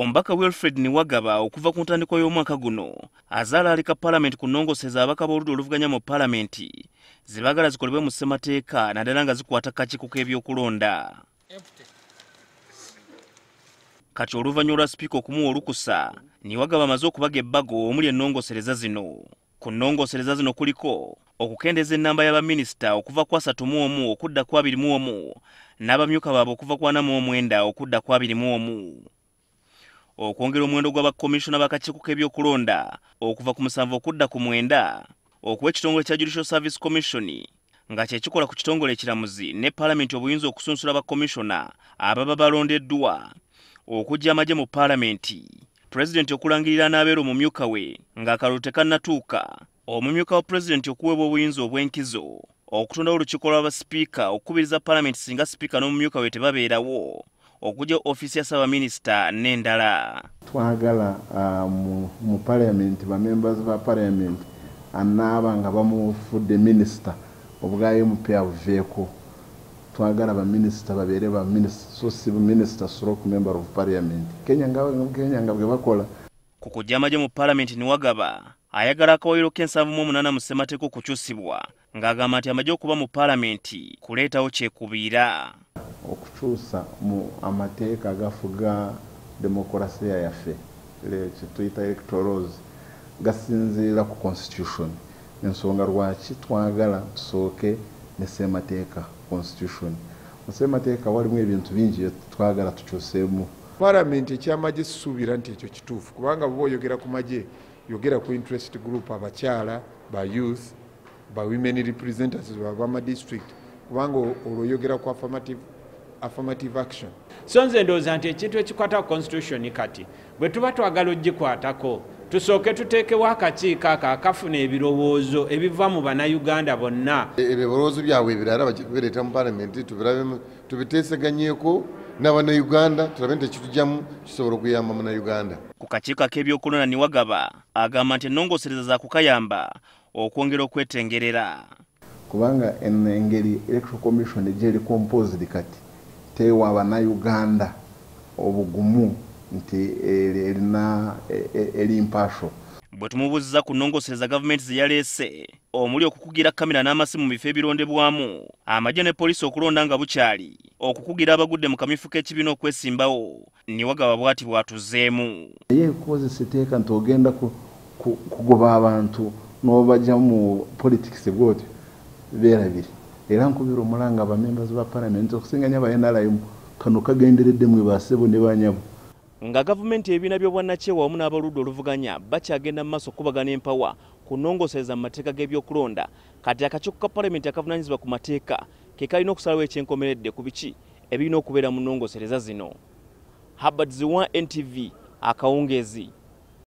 omubaka wilfred niwagaba okuva ku ntandikwa y'omwaka guno azaalaalika paalamenti ku nnongoseeza abaka b'oludda oluvuganya mu paalamenti ze baagala zikolebwe mu ssemateeka naddala nga zikwata kakiiko k'ebyokulonda. Kati oluvannyuma lwa sipiika okumuwa olukusa niwagaba amaze okubaga ebbago omuli ennongosereza zino. Ku nnongosereza zino kuliko okukendeeza ennamba y'abaminisita okuva ku asatu mu omu okudda ku abiri mu omu n'abamyuka baabwe okuva ku ana mu omwenda okudda ku abiri mu omu okwongera omuwendo gw'abakomishona b'akakiiko k'ebyokulonda okuva ku musanvu okudda ku mwenda okuwa ekitongole kya judicial service commission nga kyekikola ku kitongole ekiramuzi ne paalamenti obuyinza okusunsula bakomishona ababa balondeddwa okujja amagye mu paalamenti. Pulezidenti okulangirira n'abeera omumyuka we ng'akalulu tekannatuuka omumyuka wa pulezidenti okuweebwa obuyinza obw'enkizo okutondawo olukiiko lw'abasipiika okukubiriza paalamenti singa sipiika n'omumyuka we tebabeerawo okujja ofiisi ya saabaminisita n'endala. Twagala uh, mu, mu parliament bamembers ba parliament anaaba nga bamufudde minisita obwa mp abuveeko. Twagala baminisita babeere so si minisita stroke member of parliament. Kenya kenya nga bwe bakola. Ku kujja amagye mu paalamenti niwagaba ayagala akawayiro k'ensanvu mu omunaana mu ssemateeka okukyusibwa ng'agamba nti amagye okuba mu paalamenti kuleetawo kyekubiira okukyusa mu amateeka agafuga demokurasiya yaffe kyetuyita electorals gasinziira ku constitution. Ensonga lwaki twagala tusooke ne ssemateeka constitution? Mu ssemateeka walimu ebintu bingi twagala tukyuseemu. Paalamenti ekyamagye sisuubira nti ekyo kituufu kubanga bwe oyogera ku magye yogera ku interest group abakyala ba youth ba women representatives bamadistrict kubanga olwo oyogera ku affirmative affirmative action. So nze ndowooza nti ekintu ekikwata ku constitution kati bwe tuba twagala ogikwatako tusooke tuteekewo akakiiko ako akafuna ebirowoozo ebiva mu bannayuganda bonna. Ebirowoozo byabwe ebirala bireeta mu paalamenti tubiteeseganyeeko n'abannayuganda tulabe nti ekitujjamu kisobola okuyamba munnayuganda. Ku kakiiko ak'ebyokulonda niwagaba agamba nti ennongosereza za kukayamba okwongera okwetengerera. Kubanga engeri electoral commission gyeri composed kati tewa abannayuganda obugumu nti erina eri mpasho bwe tumubuuziza ku nnongosereza gavumenti ze yaleese omuli okukugira kamera n'amasimu mu bifo ebirondebwamu amagye ne poliisi okulonda nga bukyali okukugira abagudde mu kamyufu k'ekibiina okwesimbawo niwagaba bw'ati bw'atuzeemu. Naye ekozesa etteeka nti ogenda kugoba abantu n'obajja mu politics bwotyo beerabire era nkubira omulanga abamembers ba palamenti okusinganya aba nrm kano kagenderedde mwe basebo ne banyabo nga gavumenti ebibiina by'obwannakyewa wamu n'abaludde oluvuganya bakyagenda mu maaso okubagana empawa ku nnongosereza mu mateeka g'ebyokulonda. Kati akakiiko ka palamenti akavunaanyizibwa ku mateeka ke kalina okusalawo ekyenkomeredde ku biki ebirina okubeera mu nnongosereza zino. Habard ziwa ntv akawungeezi